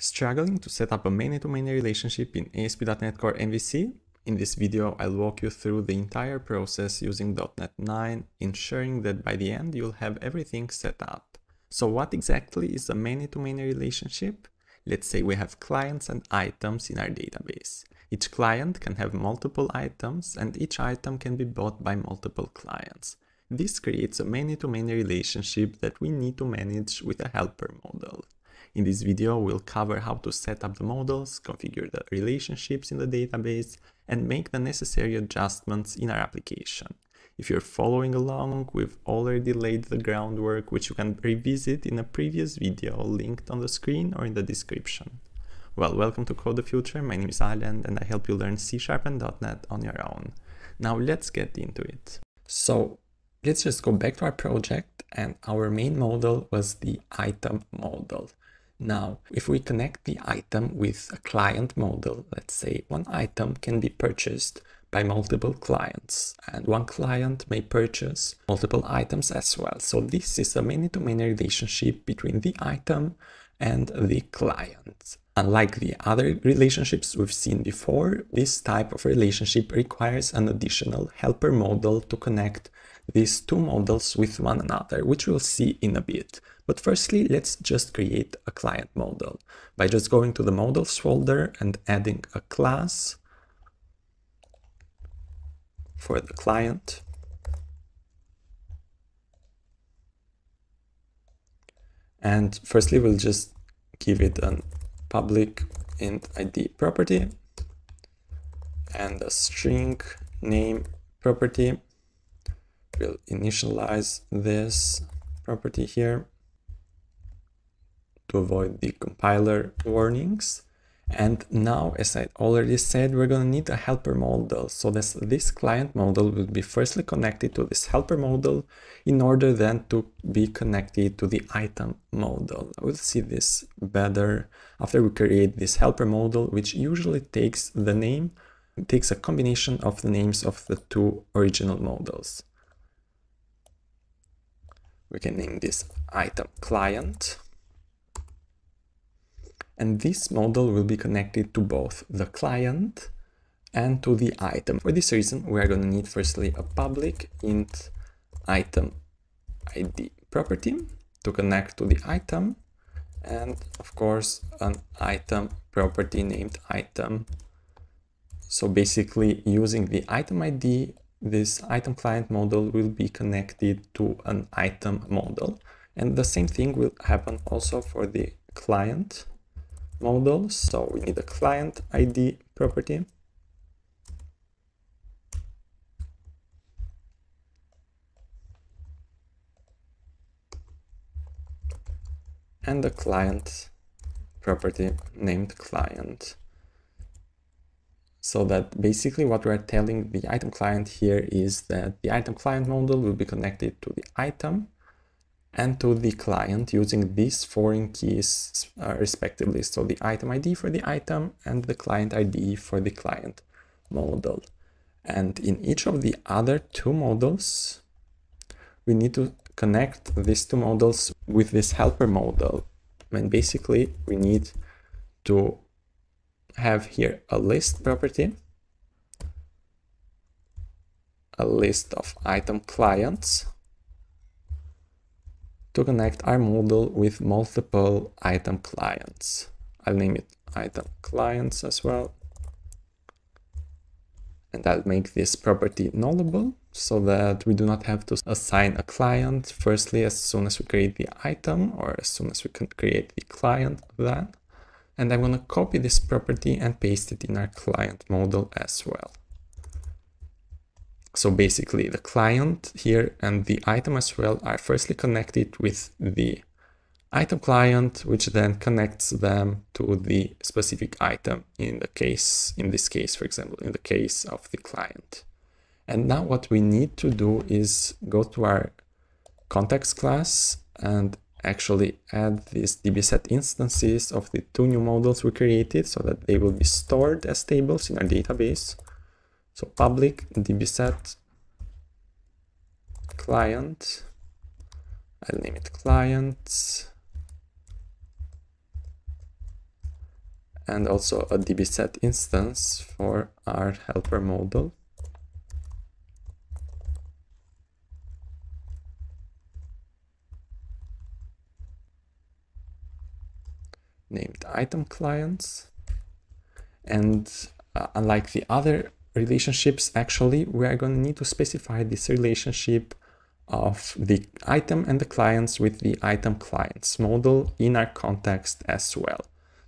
Struggling to set up a many-to-many relationship in ASP.NET Core MVC? In this video, I'll walk you through the entire process using .NET 9, ensuring that by the end you'll have everything set up. So what exactly is a many-to-many relationship? Let's say we have clients and items in our database. Each client can have multiple items and each item can be bought by multiple clients. This creates a many-to-many relationship that we need to manage with a helper model. In this video, we'll cover how to set up the models, configure the relationships in the database, and make the necessary adjustments in our application. If you're following along, we've already laid the groundwork, which you can revisit in a previous video linked on the screen or in the description. Well, welcome to Code A Future. My name is Alan, and I help you learn C Sharp and .NET on your own. Now let's get into it. So let's just go back to our project, and our main model was the item model. Now, if we connect the item with a client model, let's say one item can be purchased by multiple clients and one client may purchase multiple items as well. So this is a many-to-many -many relationship between the item and the client. Unlike the other relationships we've seen before, this type of relationship requires an additional helper model to connect these two models with one another, which we'll see in a bit. But firstly, let's just create a client model by just going to the models folder and adding a class for the client. And firstly, we'll just give it a public int id property and a string name property. We'll initialize this property here to avoid the compiler warnings. And now, as I already said, we're going to need a helper model. So this, this client model will be firstly connected to this helper model in order then to be connected to the item model. We'll see this better after we create this helper model, which usually takes the name, takes a combination of the names of the two original models. We can name this item client and this model will be connected to both the client and to the item. For this reason, we are going to need firstly a public int item id property to connect to the item and of course an item property named item. So basically using the item ID, this item client model will be connected to an item model. And the same thing will happen also for the client model. So we need a client ID property. And a client property named client. So that basically what we're telling the item client here is that the item client model will be connected to the item and to the client using these foreign keys uh, respectively. So the item ID for the item and the client ID for the client model. And in each of the other two models, we need to connect these two models with this helper model. And basically we need to have here a list property, a list of item clients, to connect our model with multiple item clients. I'll name it item clients as well. And I'll make this property nullable so that we do not have to assign a client firstly as soon as we create the item or as soon as we can create the client that. And I'm going to copy this property and paste it in our client model as well. So basically the client here and the item as well are firstly connected with the item client, which then connects them to the specific item in the case, in this case, for example, in the case of the client. And now what we need to do is go to our context class and actually add these dbset instances of the two new models we created so that they will be stored as tables in our database. So public dbset client, I'll name it clients, and also a dbset instance for our helper model. named item clients. And uh, unlike the other relationships, actually, we are going to need to specify this relationship of the item and the clients with the item clients model in our context as well.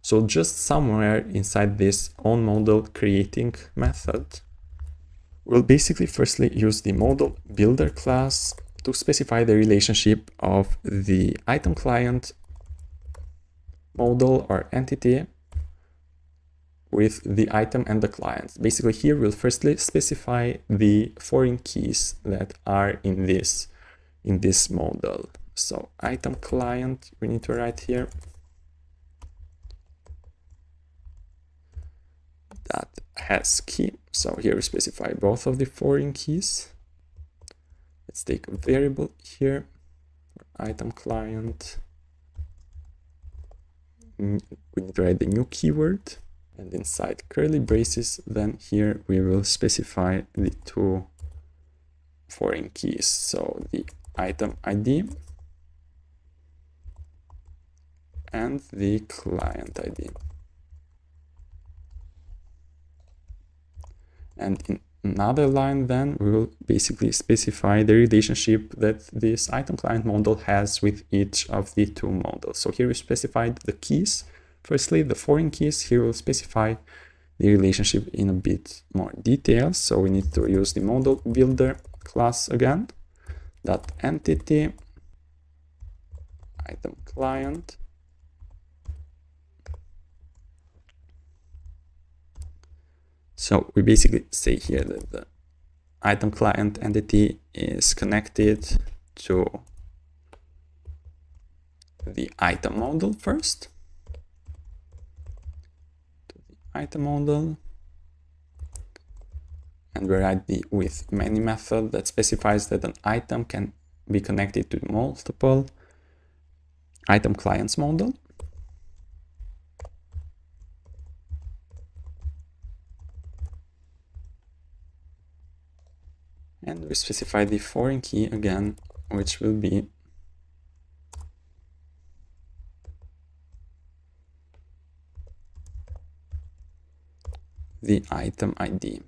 So just somewhere inside this on model creating method, we'll basically firstly use the model builder class to specify the relationship of the item client model or entity with the item and the client. Basically here we'll firstly specify the foreign keys that are in this in this model. So item client we need to write here that has key. So here we specify both of the foreign keys. Let's take a variable here item client mm, we need to write the new keyword and inside curly braces then here we will specify the two foreign keys so the item id and the client id and in another line then we will basically specify the relationship that this item client model has with each of the two models. So here we specified the keys. Firstly, the foreign keys, here we'll specify the relationship in a bit more detail. So we need to use the model builder class again, that entity item client So we basically say here that the item client entity is connected to the item model first. Item model. And we write the with many method that specifies that an item can be connected to multiple item clients model. and we specify the foreign key again, which will be the item ID.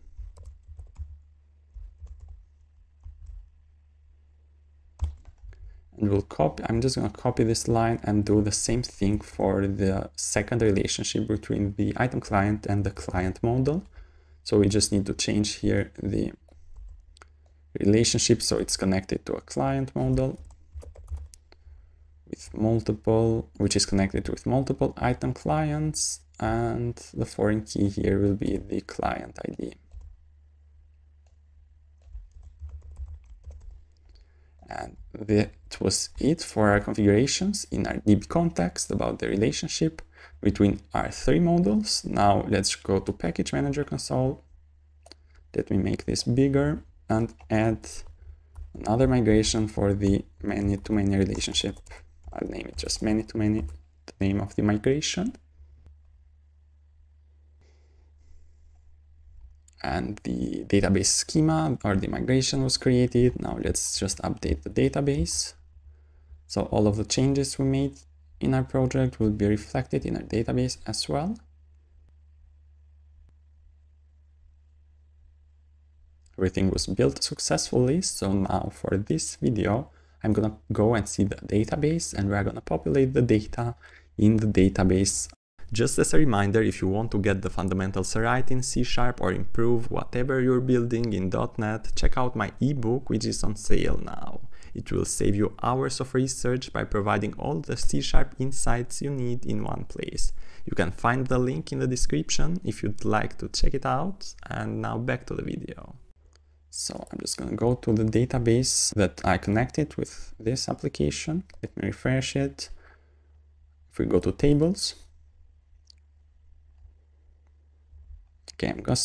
And we'll copy, I'm just going to copy this line and do the same thing for the second relationship between the item client and the client model. So we just need to change here the relationship so it's connected to a client model with multiple which is connected with multiple item clients and the foreign key here will be the client ID and that was it for our configurations in our DB context about the relationship between our three models. Now let's go to package manager console. Let me make this bigger and add another migration for the many-to-many relationship. I'll name it just many-to-many, the name of the migration. And the database schema or the migration was created. Now let's just update the database. So all of the changes we made in our project will be reflected in our database as well. everything was built successfully. So now for this video, I'm gonna go and see the database and we're gonna populate the data in the database. Just as a reminder, if you want to get the fundamentals right in C Sharp or improve whatever you're building in .NET, check out my ebook which is on sale now. It will save you hours of research by providing all the C Sharp insights you need in one place. You can find the link in the description if you'd like to check it out. And now back to the video. So I'm just going to go to the database that I connected with this application. Let me refresh it. If we go to tables, okay, I'm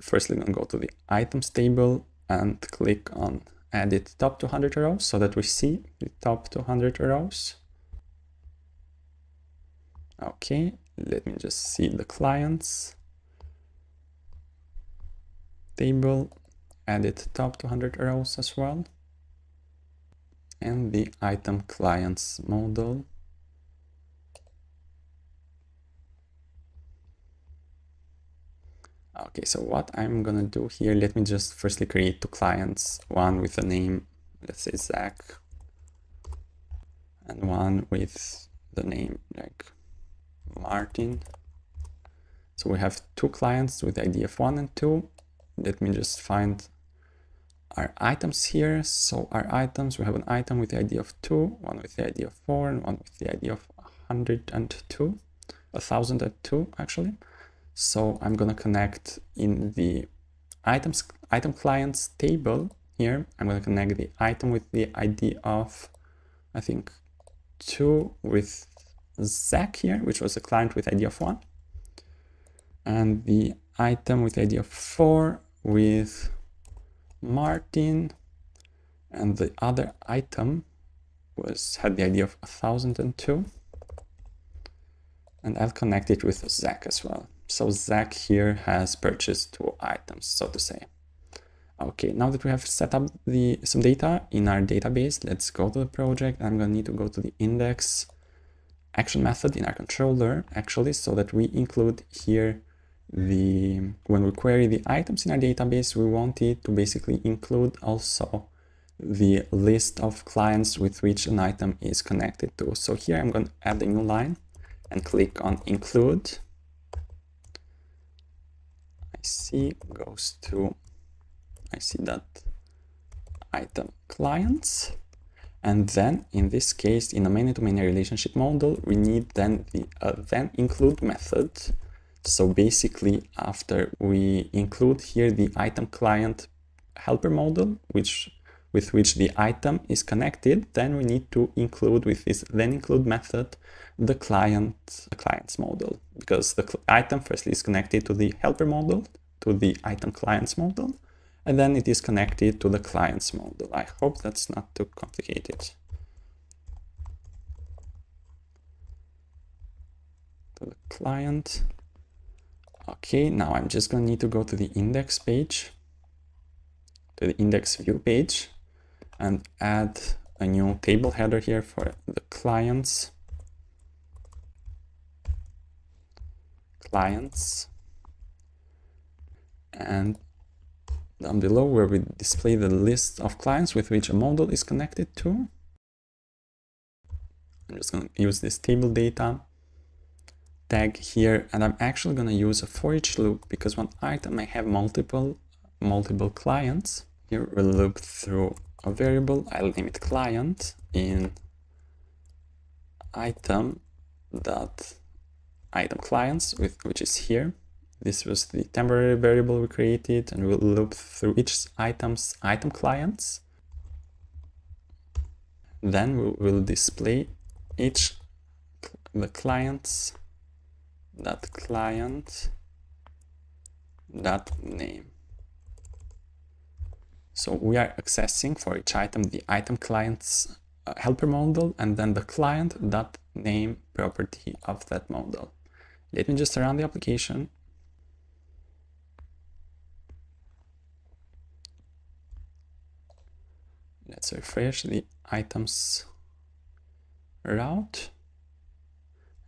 firstly going to go to the items table and click on edit top 200 rows so that we see the top 200 rows. Okay, let me just see the clients table, edit top 200 rows as well, and the item clients model. Okay, so what I'm gonna do here, let me just firstly create two clients, one with a name, let's say Zach, and one with the name like Martin. So we have two clients with ID of one and two. Let me just find our items here. So our items, we have an item with the ID of two, one with the ID of four, and one with the ID of 102, 1002 actually. So I'm gonna connect in the items item clients table here. I'm gonna connect the item with the ID of, I think, two with Zach here, which was a client with ID of one, and the item with ID of four with Martin, and the other item was had the ID of 1002, and I'll connect it with Zach as well. So Zach here has purchased two items, so to say. Okay, now that we have set up the some data in our database, let's go to the project. I'm gonna need to go to the index action method in our controller actually so that we include here the when we query the items in our database we want it to basically include also the list of clients with which an item is connected to so here i'm going to add a new line and click on include i see goes to i see that item clients and then in this case, in a many-to-many relationship model, we need then the uh, then include method. So basically, after we include here the item client helper model, which with which the item is connected, then we need to include with this then include method the client the client's model because the item firstly is connected to the helper model to the item clients model and then it is connected to the client's model. I hope that's not too complicated. To the client. Okay, now I'm just gonna need to go to the index page, to the index view page, and add a new table header here for the clients. Clients. And down below where we display the list of clients with which a model is connected to. I'm just going to use this table data tag here and I'm actually going to use a for each loop because one item may have multiple multiple clients. Here we'll loop through a variable, I'll name it client in item dot item clients with which is here this was the temporary variable we created and we'll loop through each item's item clients. Then we will display each the clients that client that name. So we are accessing for each item the item client's uh, helper model and then the client dot name property of that model. Let me just run the application let's refresh the items route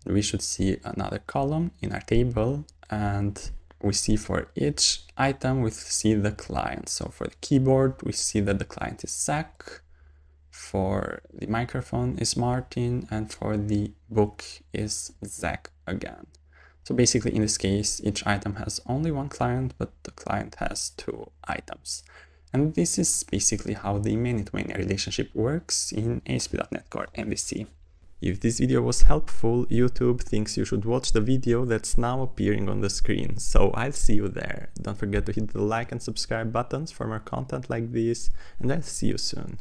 we should see another column in our table and we see for each item we see the client. So for the keyboard we see that the client is Zach for the microphone is Martin and for the book is Zach again. So basically in this case each item has only one client but the client has two items. And this is basically how the many-to-many relationship works in ASP.NET Core MVC. If this video was helpful, YouTube thinks you should watch the video that's now appearing on the screen, so I'll see you there. Don't forget to hit the like and subscribe buttons for more content like this, and I'll see you soon.